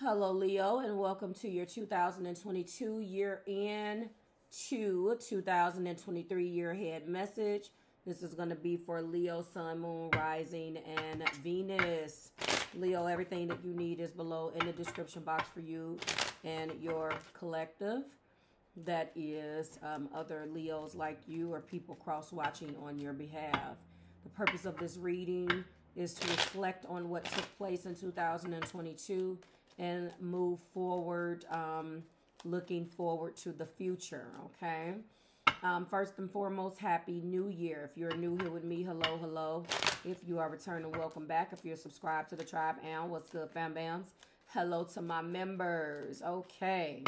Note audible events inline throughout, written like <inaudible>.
Hello, Leo, and welcome to your 2022 year end to 2023 year ahead message. This is going to be for Leo, Sun, Moon, Rising, and Venus. Leo, everything that you need is below in the description box for you and your collective. That is um, other Leos like you or people cross watching on your behalf. The purpose of this reading is to reflect on what took place in 2022 and move forward, um, looking forward to the future, okay? Um, first and foremost, Happy New Year. If you're new here with me, hello, hello. If you are returning, welcome back. If you're subscribed to the tribe, and what's good, fam bams? Hello to my members. Okay.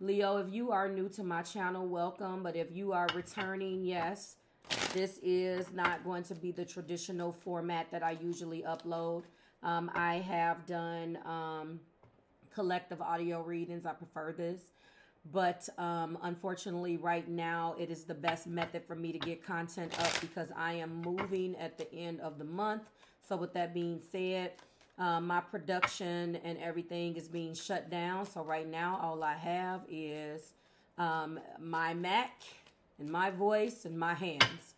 Leo, if you are new to my channel, welcome. But if you are returning, yes, this is not going to be the traditional format that I usually upload. Um, I have done um, collective audio readings. I prefer this. But um, unfortunately, right now, it is the best method for me to get content up because I am moving at the end of the month. So with that being said, um, my production and everything is being shut down. So right now, all I have is um, my Mac and my voice and my hands.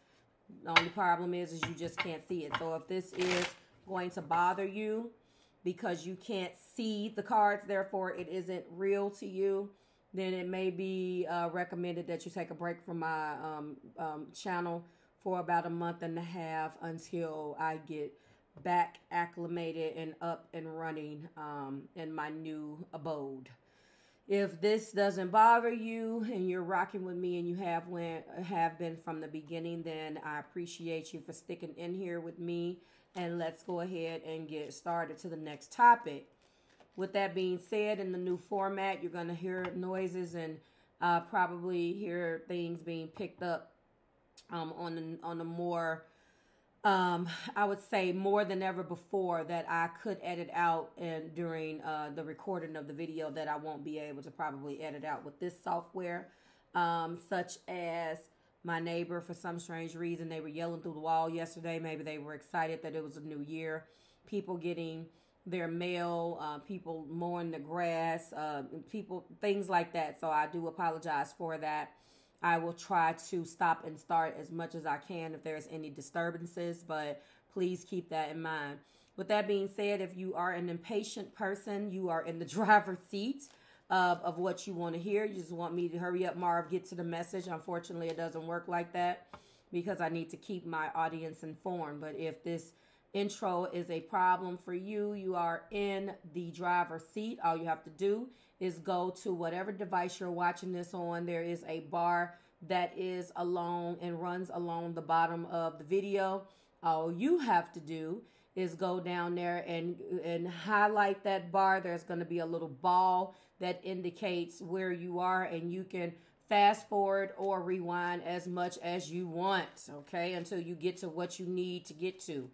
The only problem is, is you just can't see it. So if this is going to bother you because you can't see the cards, therefore it isn't real to you, then it may be uh, recommended that you take a break from my um, um, channel for about a month and a half until I get back acclimated and up and running um, in my new abode. If this doesn't bother you and you're rocking with me and you have went have been from the beginning, then I appreciate you for sticking in here with me. And let's go ahead and get started to the next topic. With that being said, in the new format, you're going to hear noises and uh, probably hear things being picked up um, on the, on the more um, I would say more than ever before that I could edit out and during uh, the recording of the video that I won't be able to probably edit out with this software, um, such as my neighbor for some strange reason they were yelling through the wall yesterday. Maybe they were excited that it was a new year. People getting their mail, uh, people mowing the grass, uh, people things like that. So I do apologize for that. I will try to stop and start as much as I can if there's any disturbances, but please keep that in mind. With that being said, if you are an impatient person, you are in the <laughs> driver's seat of, of what you want to hear. You just want me to hurry up, Marv, get to the message. Unfortunately, it doesn't work like that because I need to keep my audience informed. But if this intro is a problem for you, you are in the driver's seat. All you have to do is go to whatever device you're watching this on. There is a bar that is along and runs along the bottom of the video. All you have to do is go down there and and highlight that bar. There's going to be a little ball that indicates where you are and you can fast forward or rewind as much as you want, okay, until you get to what you need to get to.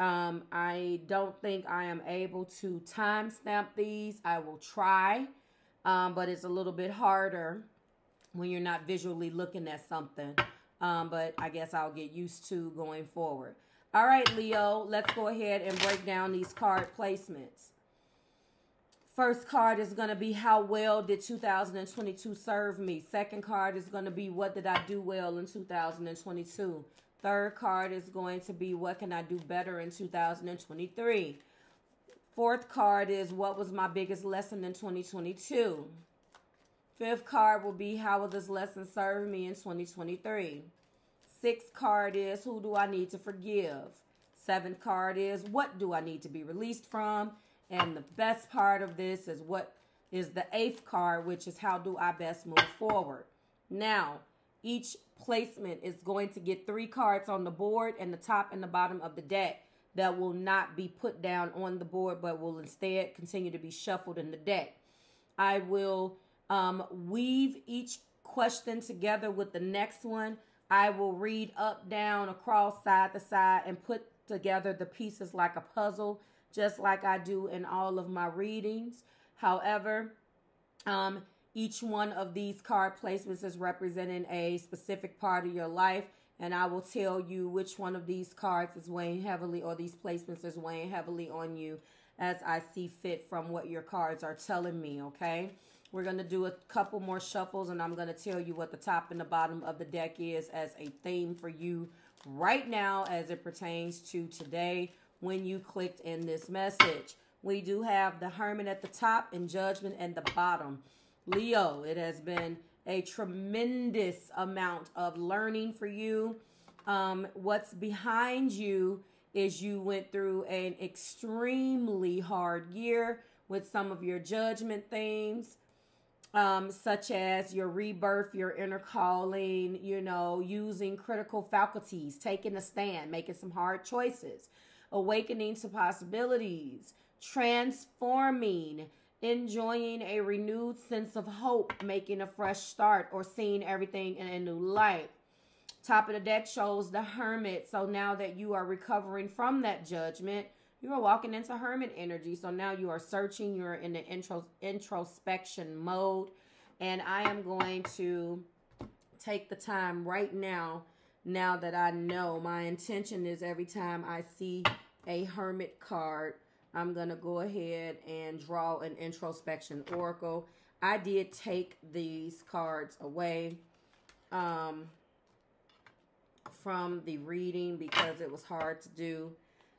Um, I don't think I am able to timestamp these. I will try um, but it's a little bit harder when you're not visually looking at something. Um, but I guess I'll get used to going forward. All right, Leo, let's go ahead and break down these card placements. First card is going to be how well did 2022 serve me? Second card is going to be what did I do well in 2022? Third card is going to be what can I do better in 2023? Fourth card is what was my biggest lesson in 2022. Fifth card will be how will this lesson serve me in 2023. Sixth card is who do I need to forgive. Seventh card is what do I need to be released from. And the best part of this is what is the eighth card, which is how do I best move forward. Now, each placement is going to get three cards on the board and the top and the bottom of the deck that will not be put down on the board, but will instead continue to be shuffled in the deck. I will um, weave each question together with the next one. I will read up, down, across, side to side, and put together the pieces like a puzzle, just like I do in all of my readings. However, um, each one of these card placements is representing a specific part of your life and I will tell you which one of these cards is weighing heavily or these placements is weighing heavily on you as I see fit from what your cards are telling me, okay? We're going to do a couple more shuffles and I'm going to tell you what the top and the bottom of the deck is as a theme for you right now as it pertains to today when you clicked in this message. We do have the Hermit at the top and Judgment at the bottom. Leo, it has been a tremendous amount of learning for you. Um, what's behind you is you went through an extremely hard year with some of your judgment themes, um, such as your rebirth, your inner calling, you know, using critical faculties, taking a stand, making some hard choices, awakening to possibilities, transforming, enjoying a renewed sense of hope, making a fresh start, or seeing everything in a new light. Top of the deck shows the hermit. So now that you are recovering from that judgment, you are walking into hermit energy. So now you are searching, you're in the intro, introspection mode. And I am going to take the time right now, now that I know my intention is every time I see a hermit card, I'm going to go ahead and draw an introspection oracle. I did take these cards away. Um, from the reading because it was hard to do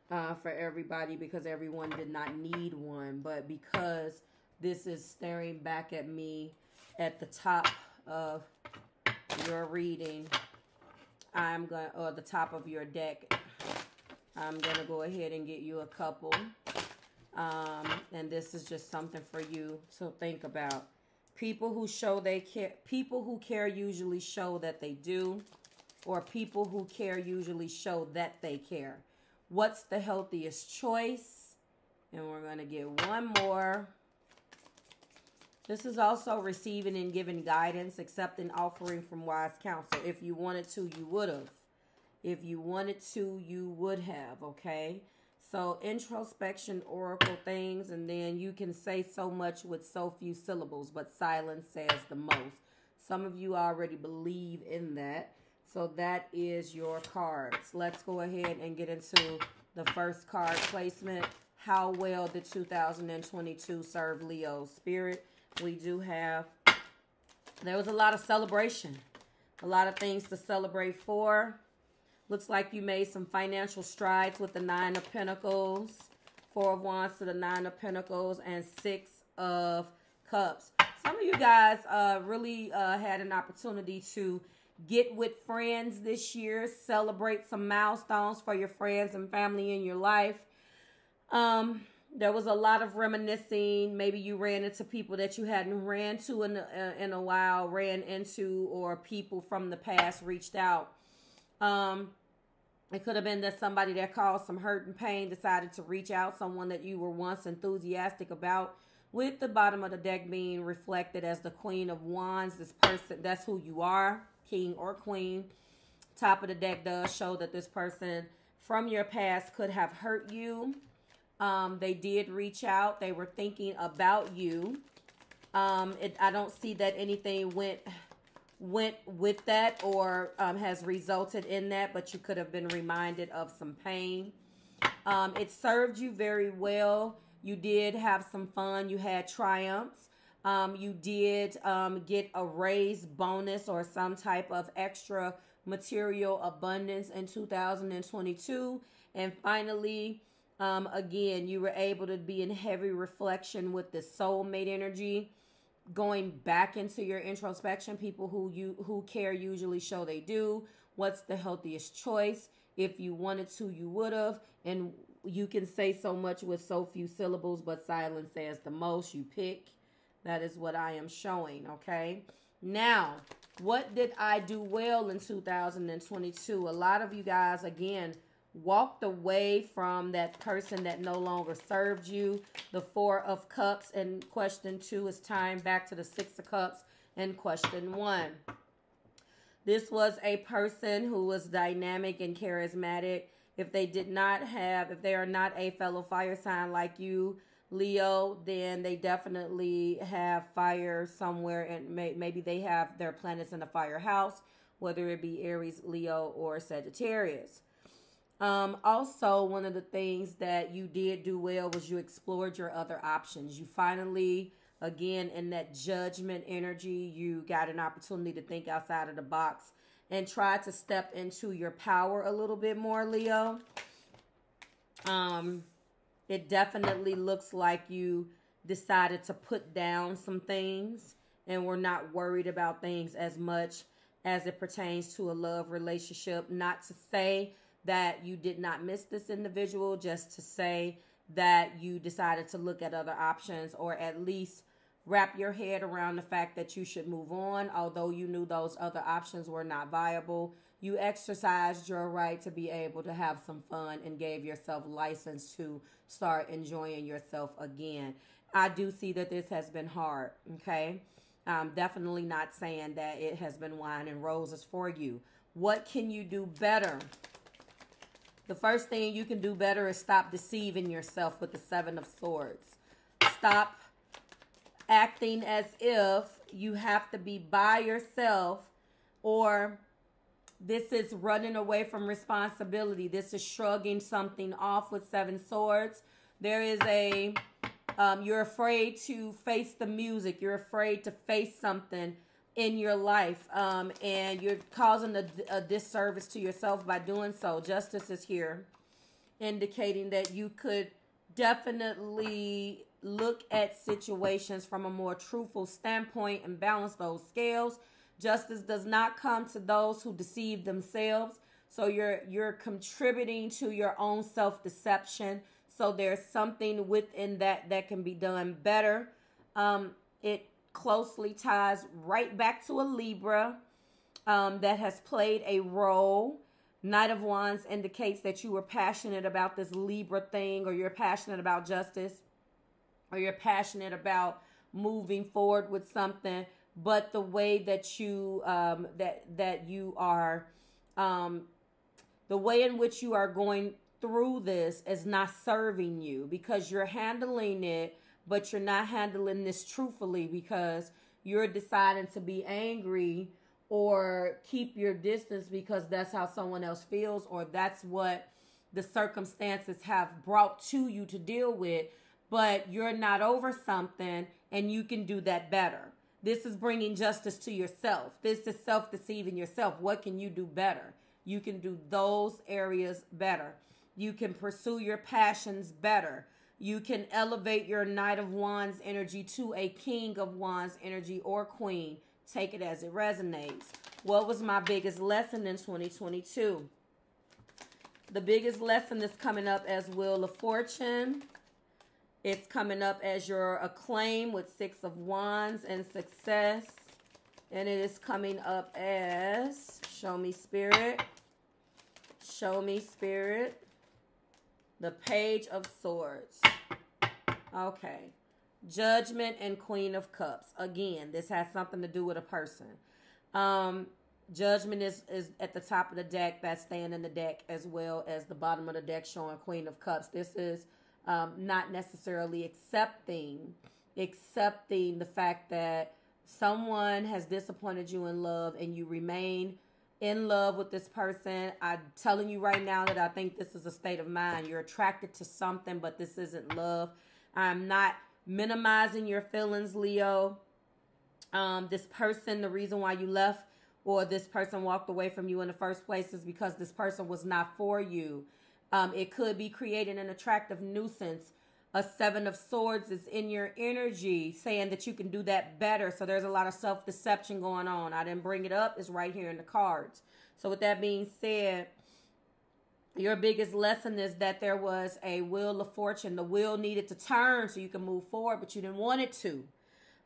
uh, for everybody because everyone did not need one. But because this is staring back at me at the top of your reading, I'm going to, or the top of your deck, I'm going to go ahead and get you a couple. Um, and this is just something for you to think about. People who show they care, people who care usually show that they do or people who care usually show that they care. What's the healthiest choice? And we're going to get one more. This is also receiving and giving guidance, accepting offering from wise counsel. If you wanted to, you would have. If you wanted to, you would have, okay? So introspection, oracle things, and then you can say so much with so few syllables, but silence says the most. Some of you already believe in that. So that is your cards. Let's go ahead and get into the first card placement. How well did 2022 serve Leo spirit? We do have, there was a lot of celebration. A lot of things to celebrate for. Looks like you made some financial strides with the Nine of Pentacles. Four of Wands to the Nine of Pentacles and Six of Cups. Some of you guys uh, really uh, had an opportunity to Get with friends this year. Celebrate some milestones for your friends and family in your life. Um, there was a lot of reminiscing. Maybe you ran into people that you hadn't ran to in a, uh, in a while, ran into, or people from the past reached out. Um, it could have been that somebody that caused some hurt and pain decided to reach out, someone that you were once enthusiastic about. With the bottom of the deck being reflected as the Queen of Wands, this person, that's who you are king or queen. Top of the deck does show that this person from your past could have hurt you. Um, they did reach out. They were thinking about you. Um, it, I don't see that anything went went with that or um, has resulted in that, but you could have been reminded of some pain. Um, it served you very well. You did have some fun. You had triumphs um, you did um, get a raise bonus or some type of extra material abundance in 2022. And finally, um, again, you were able to be in heavy reflection with the soulmate energy, going back into your introspection. People who you who care usually show they do. What's the healthiest choice? If you wanted to, you would have. And you can say so much with so few syllables, but silence says the most. You pick. That is what I am showing, okay? Now, what did I do well in 2022? A lot of you guys, again, walked away from that person that no longer served you. The Four of Cups and question two is time back to the Six of Cups and question one. This was a person who was dynamic and charismatic. If they did not have, if they are not a fellow fire sign like you, Leo, then they definitely have fire somewhere, and may, maybe they have their planets in the fire house, whether it be Aries, Leo, or Sagittarius. Um, also, one of the things that you did do well was you explored your other options. You finally, again, in that judgment energy, you got an opportunity to think outside of the box and try to step into your power a little bit more, Leo. Um, it definitely looks like you decided to put down some things and we're not worried about things as much as it pertains to a love relationship. Not to say that you did not miss this individual, just to say that you decided to look at other options or at least wrap your head around the fact that you should move on, although you knew those other options were not viable. You exercised your right to be able to have some fun and gave yourself license to start enjoying yourself again. I do see that this has been hard, okay? I'm definitely not saying that it has been wine and roses for you. What can you do better? The first thing you can do better is stop deceiving yourself with the Seven of Swords. Stop acting as if you have to be by yourself or this is running away from responsibility. This is shrugging something off with Seven Swords. There is a, um, you're afraid to face the music. You're afraid to face something in your life um, and you're causing a, a disservice to yourself by doing so. Justice is here indicating that you could definitely look at situations from a more truthful standpoint and balance those scales. Justice does not come to those who deceive themselves. So you're you're contributing to your own self-deception. So there's something within that that can be done better. Um, it closely ties right back to a Libra um, that has played a role. Knight of Wands indicates that you were passionate about this Libra thing, or you're passionate about justice, or you're passionate about moving forward with something. But the way that you um, that that you are, um, the way in which you are going through this is not serving you because you're handling it but you're not handling this truthfully because you're deciding to be angry or keep your distance because that's how someone else feels or that's what the circumstances have brought to you to deal with but you're not over something and you can do that better. This is bringing justice to yourself. This is self-deceiving yourself. What can you do better? You can do those areas better. You can pursue your passions better you can elevate your Knight of Wands energy to a King of Wands energy or Queen. Take it as it resonates. What was my biggest lesson in 2022? The biggest lesson that's coming up as Wheel of Fortune. It's coming up as your acclaim with Six of Wands and success. And it is coming up as Show Me Spirit. Show Me Spirit. The Page of Swords. Okay. Judgment and Queen of Cups. Again, this has something to do with a person. Um, judgment is, is at the top of the deck. That's staying in the deck as well as the bottom of the deck showing Queen of Cups. This is um, not necessarily accepting accepting the fact that someone has disappointed you in love and you remain in love with this person. I'm telling you right now that I think this is a state of mind. You're attracted to something, but this isn't love. I'm not minimizing your feelings, Leo. Um, this person, the reason why you left or this person walked away from you in the first place is because this person was not for you. Um, it could be creating an attractive nuisance. A seven of swords is in your energy saying that you can do that better. So there's a lot of self deception going on. I didn't bring it up, it's right here in the cards. So, with that being said, your biggest lesson is that there was a wheel of fortune. The wheel needed to turn so you can move forward, but you didn't want it to.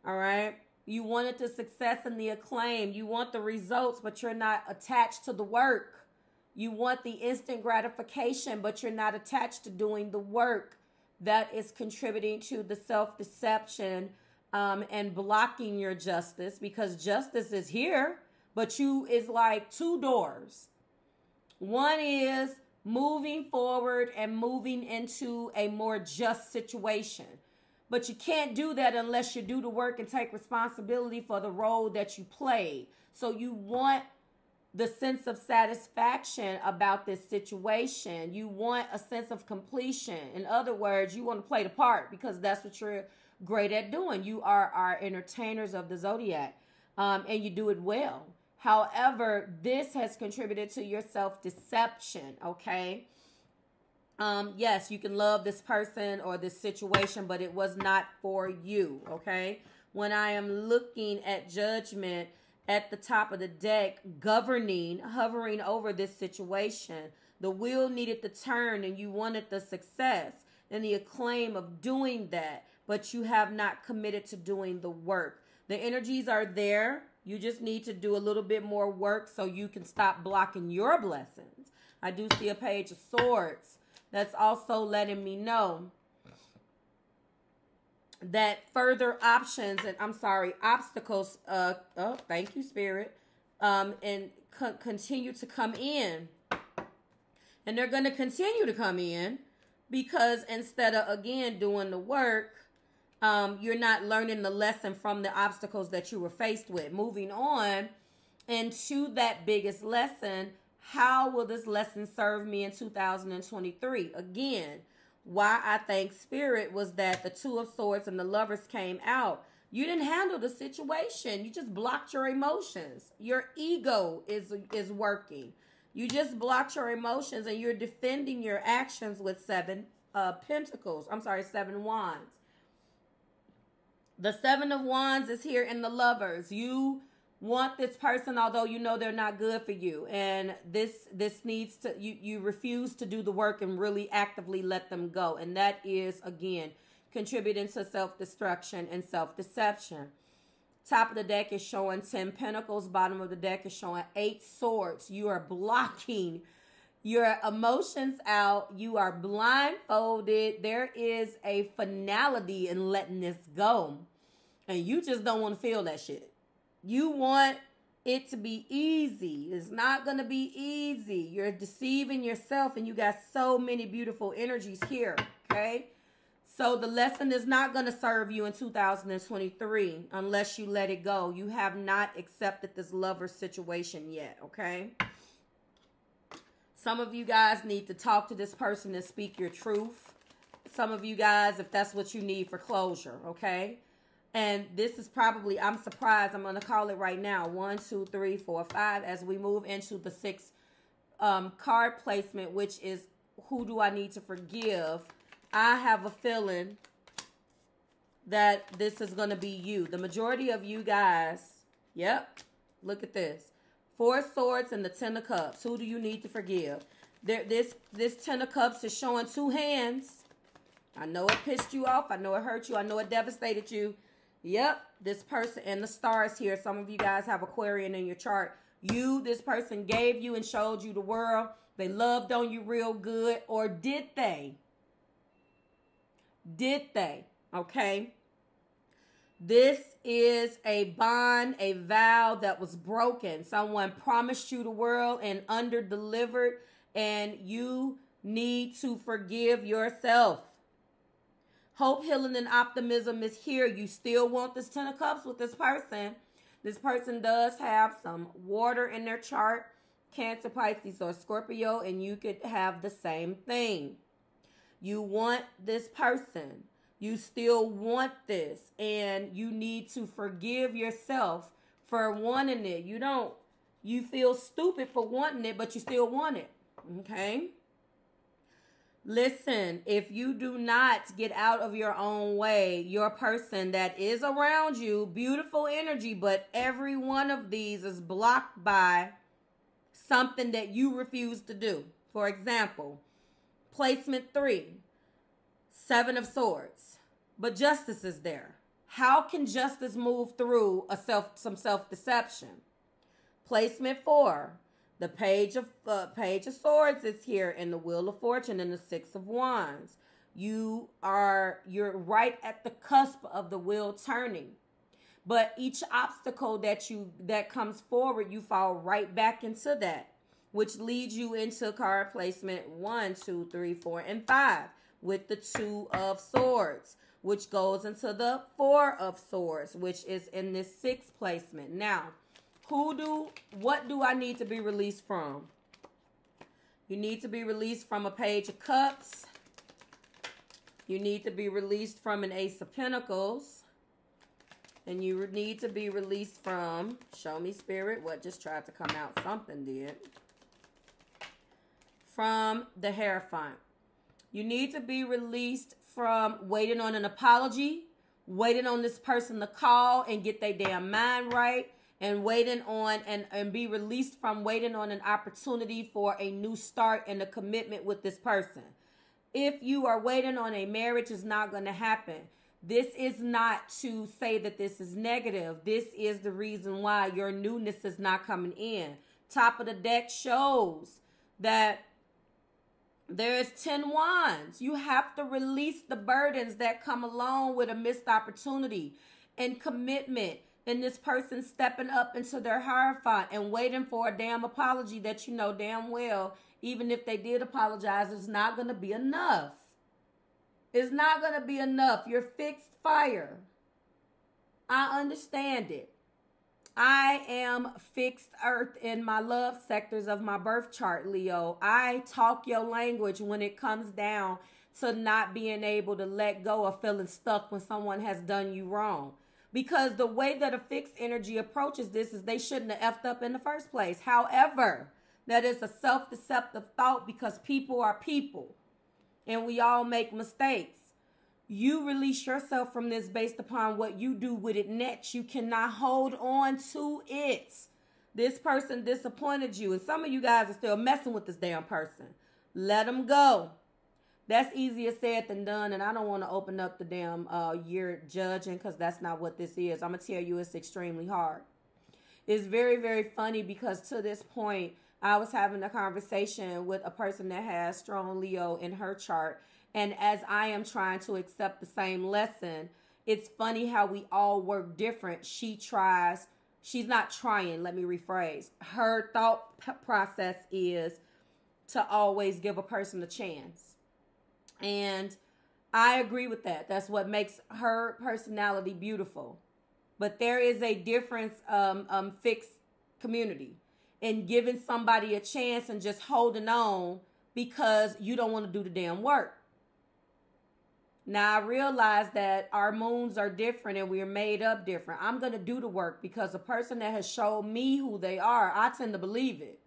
All right. You wanted the success and the acclaim. You want the results, but you're not attached to the work. You want the instant gratification, but you're not attached to doing the work that is contributing to the self deception um, and blocking your justice because justice is here, but you is like two doors. One is moving forward and moving into a more just situation. But you can't do that unless you do the work and take responsibility for the role that you play. So you want the sense of satisfaction about this situation. You want a sense of completion. In other words, you want to play the part because that's what you're great at doing. You are our entertainers of the zodiac, um, and you do it well. However, this has contributed to your self deception, okay? Um, yes, you can love this person or this situation, but it was not for you, okay? When I am looking at judgment at the top of the deck, governing, hovering over this situation, the wheel needed to turn and you wanted the success and the acclaim of doing that, but you have not committed to doing the work. The energies are there. You just need to do a little bit more work so you can stop blocking your blessings. I do see a page of swords that's also letting me know that further options and I'm sorry, obstacles, uh, oh, thank you, Spirit, um, and co- continue to come in. And they're going to continue to come in because instead of, again, doing the work, um, you're not learning the lesson from the obstacles that you were faced with. Moving on into that biggest lesson, how will this lesson serve me in 2023? Again, why I thank Spirit was that the Two of Swords and the Lovers came out. You didn't handle the situation. You just blocked your emotions. Your ego is is working. You just blocked your emotions and you're defending your actions with seven uh, pentacles. I'm sorry, seven wands. The seven of wands is here in the lovers. You want this person although you know they're not good for you. And this this needs to you you refuse to do the work and really actively let them go. And that is again contributing to self-destruction and self-deception. Top of the deck is showing 10 pentacles. Bottom of the deck is showing eight swords. You are blocking your emotions out. You are blindfolded. There is a finality in letting this go. And you just don't want to feel that shit you want it to be easy. It's not going to be easy. You're deceiving yourself, and you got so many beautiful energies here. Okay. So the lesson is not going to serve you in 2023 unless you let it go. You have not accepted this lover situation yet. Okay. Some of you guys need to talk to this person and speak your truth. Some of you guys, if that's what you need for closure. Okay. And this is probably, I'm surprised, I'm going to call it right now. One, two, three, four, five. As we move into the sixth um, card placement, which is who do I need to forgive? I have a feeling that this is going to be you. The majority of you guys, yep, look at this. Four swords and the ten of cups. Who do you need to forgive? There, this, this ten of cups is showing two hands. I know it pissed you off. I know it hurt you. I know it devastated you. Yep, this person and the stars here. Some of you guys have Aquarian in your chart. You, this person gave you and showed you the world. They loved on you real good. Or did they? Did they? Okay. This is a bond, a vow that was broken. Someone promised you the world and under delivered, and you need to forgive yourself. Hope, healing, and optimism is here. You still want this Ten of Cups with this person. This person does have some water in their chart, Cancer, Pisces, or Scorpio, and you could have the same thing. You want this person. You still want this, and you need to forgive yourself for wanting it. You don't, you feel stupid for wanting it, but you still want it. Okay? Listen, if you do not get out of your own way, your person that is around you, beautiful energy, but every one of these is blocked by something that you refuse to do. For example, placement three, seven of swords, but justice is there. How can justice move through a self some self deception? Placement four, the page of uh, page of swords is here, and the wheel of fortune, and the six of wands. You are you're right at the cusp of the wheel turning, but each obstacle that you that comes forward, you fall right back into that, which leads you into card placement one, two, three, four, and five with the two of swords, which goes into the four of swords, which is in this sixth placement. Now Who do, what do I need to be released from? You need to be released from a page of cups. You need to be released from an ace of pentacles. And you need to be released from, show me spirit, what just tried to come out, something did. From the Hierophant. You need to be released from waiting on an apology, waiting on this person to call and get their damn mind right, and waiting on and, and be released from waiting on an opportunity for a new start and a commitment with this person. If you are waiting on a marriage, is not going to happen. This is not to say that this is negative. This is the reason why your newness is not coming in. Top of the deck shows that there is 10 wands. You have to release the burdens that come along with a missed opportunity and commitment and this person stepping up into their hierophant and waiting for a damn apology that you know damn well, even if they did apologize, it's not going to be enough. It's not going to be enough. You're fixed fire. I understand it. I am fixed earth in my love sectors of my birth chart, Leo. I talk your language when it comes down to not being able to let go of feeling stuck when someone has done you wrong. Because the way that a fixed energy approaches this is they shouldn't have effed up in the first place. However, that is a self deceptive thought because people are people and we all make mistakes. You release yourself from this based upon what you do with it next. You cannot hold on to it. This person disappointed you, and some of you guys are still messing with this damn person. Let them go. That's easier said than done, and I don't want to open up the damn uh, year judging because that's not what this is. I'm gonna tell you, it's extremely hard. It's very, very funny because to this point, I was having a conversation with a person that has strong Leo in her chart, and as I am trying to accept the same lesson, it's funny how we all work different. She tries, she's not trying, let me rephrase. Her thought process is to always give a person a chance. And I agree with that. That's what makes her personality beautiful. But there is a difference um, um fixed community in giving somebody a chance and just holding on because you don't want to do the damn work. Now I realize that our moons are different and we're made up different. I'm going to do the work because a person that has shown me who they are, I tend to believe it.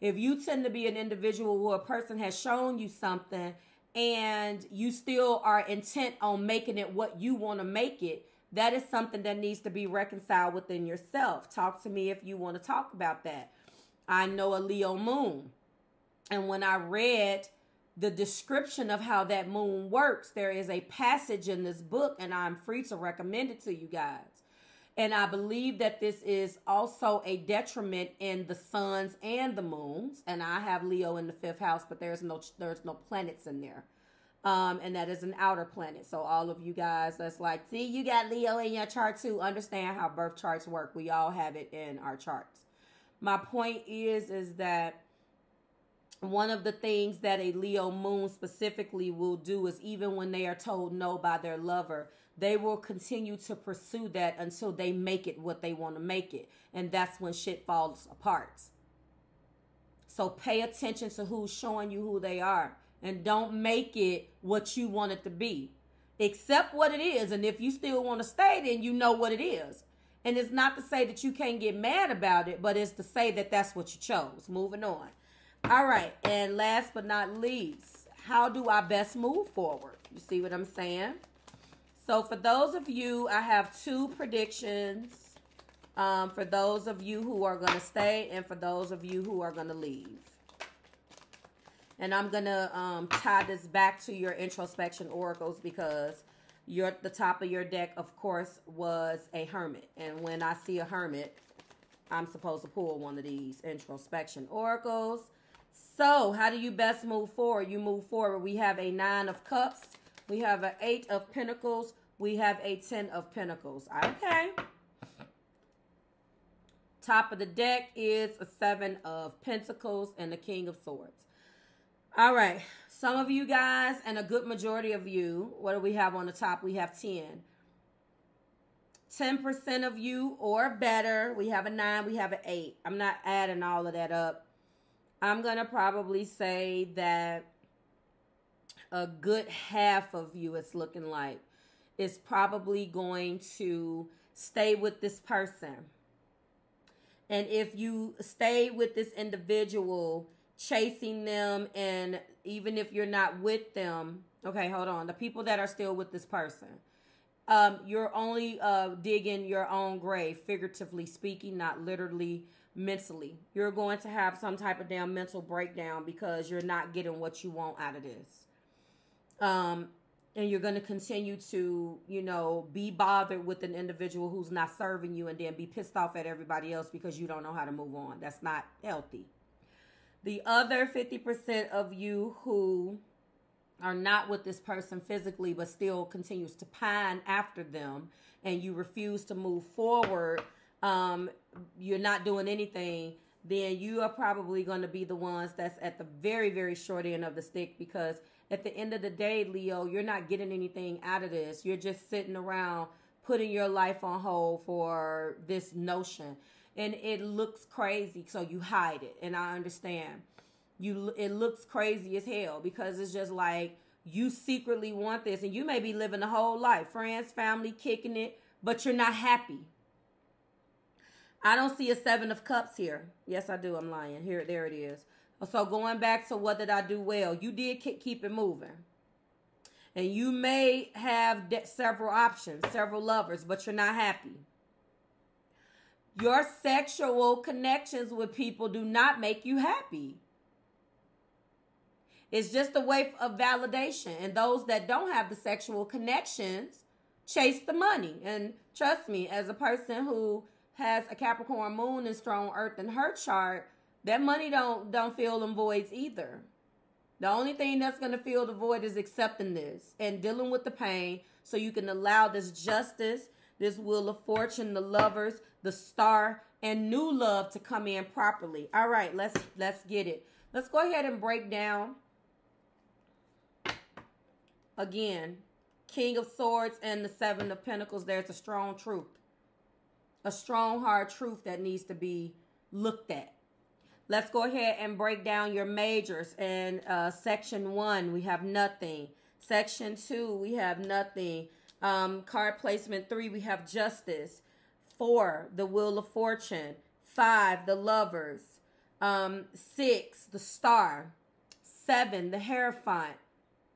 If you tend to be an individual who a person has shown you something and you still are intent on making it what you want to make it, that is something that needs to be reconciled within yourself. Talk to me if you want to talk about that. I know a Leo moon. And when I read the description of how that moon works. There is a passage in this book, and I'm free to recommend it to you guys. And I believe that this is also a detriment in the suns and the moons. And I have Leo in the fifth house, but there's no there's no planets in there. Um, and that is an outer planet. So all of you guys that's like, see, you got Leo in your chart too. Understand how birth charts work. We all have it in our charts. My point is, is that one of the things that a Leo moon specifically will do is even when they are told no by their lover, they will continue to pursue that until they make it what they want to make it. And that's when shit falls apart. So pay attention to who's showing you who they are and don't make it what you want it to be. Accept what it is. And if you still want to stay, then you know what it is. And it's not to say that you can't get mad about it, but it's to say that that's what you chose. Moving on. All right, and last but not least, how do I best move forward? You see what I'm saying? So for those of you, I have two predictions. Um, for those of you who are going to stay and for those of you who are going to leave. And I'm going to um, tie this back to your introspection oracles because your the top of your deck, of course, was a hermit. And when I see a hermit, I'm supposed to pull one of these introspection oracles. So, how do you best move forward? You move forward. We have a nine of cups. We have an eight of pentacles. We have a ten of pentacles. Okay. Top of the deck is a seven of pentacles and the king of swords. All right. Some of you guys and a good majority of you, what do we have on the top? We have 10. 10% of you or better. We have a 9, we have an 8. I'm not adding all of that up. I'm going to probably say that a good half of you it's looking like is probably going to stay with this person. And if you stay with this individual, chasing them, and even if you're not with them, okay, hold on. The people that are still with this person, um, you're only uh, digging your own grave, figuratively speaking, not literally, mentally. You're going to have some type of damn mental breakdown because you're not getting what you want out of this. Um, and you're going to continue to, you know, be bothered with an individual who's not serving you and then be pissed off at everybody else because you don't know how to move on. That's not healthy. The other 50% of you who are not with this person physically but still continues to pine after them and you refuse to move forward, um, you're not doing anything, then you are probably going to be the ones that's at the very, very short end of the stick because – at the end of the day, Leo, you're not getting anything out of this. You're just sitting around putting your life on hold for this notion. And it looks crazy, so you hide it. And I understand. You it looks crazy as hell because it's just like you secretly want this and you may be living the whole life, friends, family, kicking it, but you're not happy. I don't see a 7 of cups here. Yes, I do. I'm lying. Here there it is. So going back to what did I do well? You did keep it moving. And you may have several options, several lovers, but you're not happy. Your sexual connections with people do not make you happy. It's just a way of validation. And those that don't have the sexual connections chase the money. And trust me, as a person who has a Capricorn moon and strong earth in her chart, that money don't don't fill them voids either. The only thing that's going to fill the void is accepting this and dealing with the pain so you can allow this justice, this wheel of fortune, the lovers, the star, and new love to come in properly. All right, let's let's get it. Let's go ahead and break down again. King of Swords and the Seven of Pentacles. There's a strong truth. A strong, hard truth that needs to be looked at. Let's go ahead and break down your majors. In uh, section one, we have nothing. Section two, we have nothing. Um, card placement three, we have justice. Four, the wheel of fortune. Five, the lovers. Um, six, the star. Seven, the Hierophant.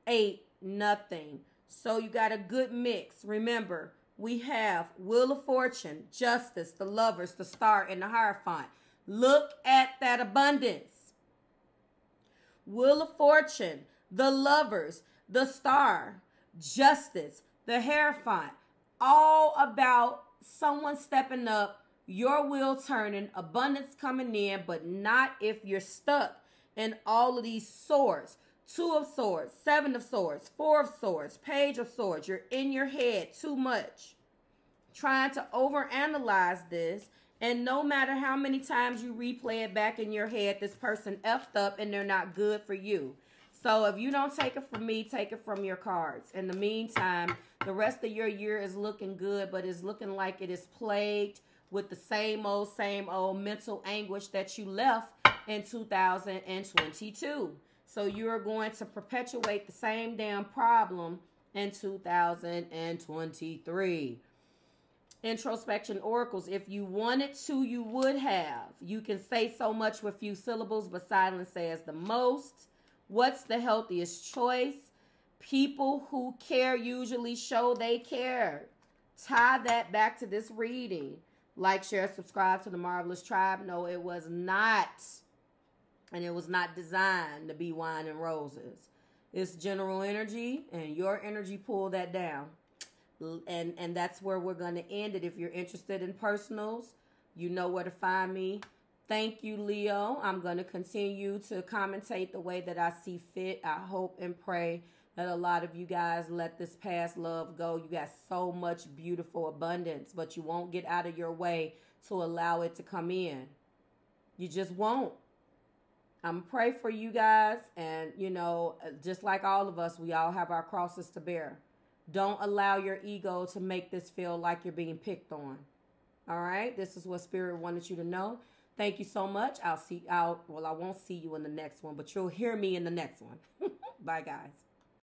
Eight, nothing. So you got a good mix. Remember, we have Wheel of Fortune, Justice, the Lovers, the Star, and the Hierophant. Look at that abundance. Wheel of Fortune, the lovers, the star, justice, the Hierophant, all about someone stepping up, your wheel turning, abundance coming in, but not if you're stuck in all of these swords. Two of swords, seven of swords, four of swords, page of swords. You're in your head too much. Trying to overanalyze this and no matter how many times you replay it back in your head, this person effed up and they're not good for you. So if you don't take it from me, take it from your cards. In the meantime, the rest of your year is looking good, but it's looking like it is plagued with the same old, same old mental anguish that you left in 2022. So you're going to perpetuate the same damn problem in 2023 introspection oracles. If you wanted to, you would have. You can say so much with few syllables, but silence says the most. What's the healthiest choice? People who care usually show they care. Tie that back to this reading. Like, share, subscribe to the Marvelous Tribe. No, it was not. And it was not designed to be wine and roses. It's general energy, and your energy pull that down and and that's where we're going to end it. If you're interested in personals you know where to find me. Thank you leo. I'm going to continue to commentate the way that i see fit. I hope and pray that a lot of you guys let this past love go. You got so much beautiful abundance but you won't get out of your way to allow it to come in. You just won't. I'm pray for you guys and you know just like all of us we all have our crosses to bear Don't allow your ego to make this feel like you're being picked on. All right? This is what Spirit wanted you to know. Thank you so much. I'll see out. Well, I won't see you in the next one, but you'll hear me in the next one. <laughs> Bye, guys.